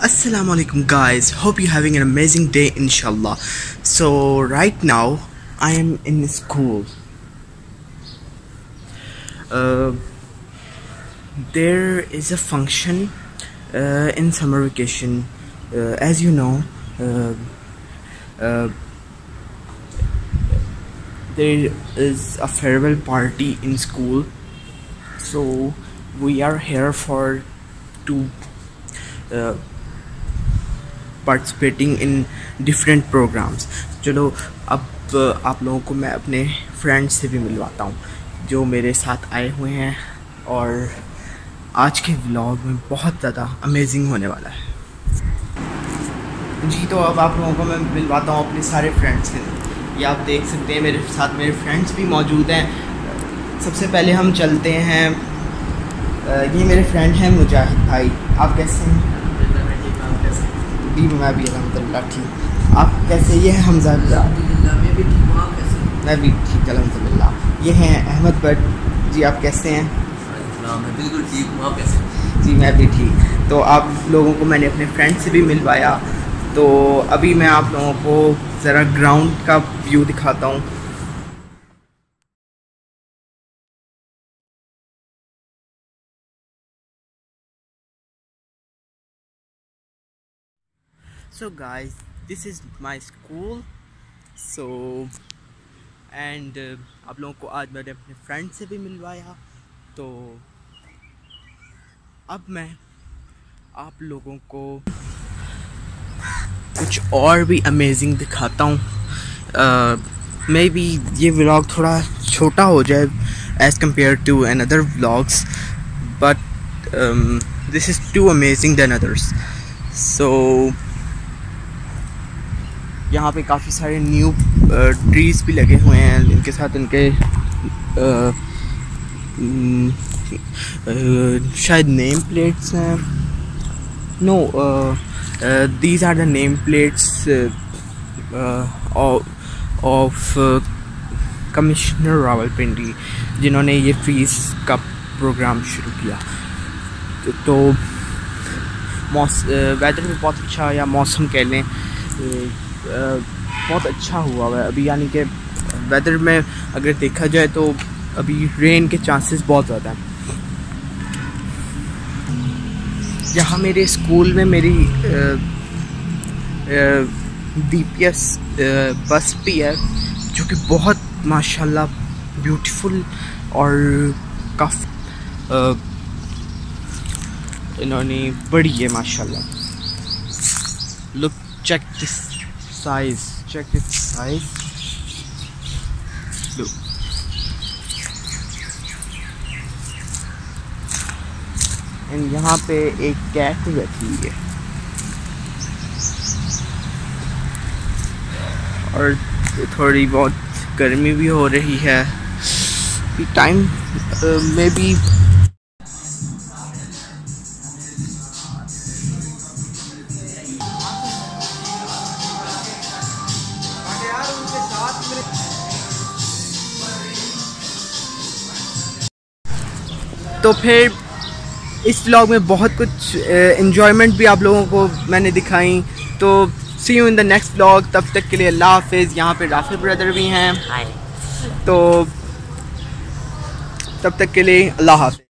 Assalamu alaikum guys. Hope you're having an amazing day inshallah. So right now I am in school. Uh, there is a function uh, in summer vacation. Uh, as you know uh, uh, there is a farewell party in school. So we are here for to uh, in different programs चलो अब आप लोगों को मैं अपने friends से भी मिलवाता हूँ जो मेरे साथ आए हुए हैं और आज के व्लॉग में बहुत ज़्यादा अमेजिंग होने वाला है। जी तो अब आप लोगों को मैं मिलवाता हूँ अपने सारे फ्रेंड्स से ये आप देख सकते हैं मेरे साथ मेरे फ्रेंड्स भी मौजूद हैं। सबसे पहले हम चलते हैं। ये मेरे फ्रेंड हैं मुजाहिद भाई। आप कैसे हैं? जी मैं भी अलहमदिल्ला ठीक आप कैसे ये हैं हमजा मैं भी ठीक हूँ मैं भी ठीक अलहमदिल्ला ये हैं अहमद भट्ट। जी आप कैसे हैं? मैं बिल्कुल ठीक हूँ आप कैसे जी मैं भी ठीक। तो आप लोगों को मैंने अपने फ्रेंड से भी मिलवाया। तो अभी मैं आप लोगों को ज़रा ग्राउंड का व्यू दिखाता हूँ। So guys, this is my school. So and आप लोगों को आज मैंने अपने फ्रेंड से भी मिलवाया। तो अब मैं आप लोगों को कुछ और भी अमेजिंग दिखाता हूँ। मे बी ये व्लॉग थोड़ा छोटा हो जाए as compare to an other vlogs but this is too amazing than others so यहाँ पे काफ़ी सारे न्यू ट्रीज़ भी लगे हुए हैं। इनके साथ इनके आ, शायद नेम प्लेट्स हैं। No these are the name plates of commissioner Rawalpindi जिन्होंने ये फ़ीस का प्रोग्राम शुरू किया। तो, तो मौस वेदर भी बहुत अच्छा या मौसम कह लें बहुत अच्छा हुआ है। अभी यानी कि वेदर में अगर देखा जाए तो अभी रेन के चांसेस बहुत ज़्यादा हैं। यहाँ मेरे स्कूल में मेरी डी पी एस बस भी है, जो कि बहुत माशाल्लाह ब्यूटीफुल और काफ़ी इन्होंने बड़ी है माशाल्लाह। Look check this size. Check its size. Look. And यहाँ पे एक कैट रखी है। और थोड़ी बहुत गर्मी भी हो रही है। टाइम मे बी तो फिर इस व्लॉग में बहुत कुछ इन्जॉयमेंट भी आप लोगों को मैंने दिखाई। तो see you in the next vlog तब तक के लिए अल्लाह हाफिज़। यहाँ पे राफेल ब्रदर भी हैं। तो तब तक के लिए अल्लाह हाफिज़।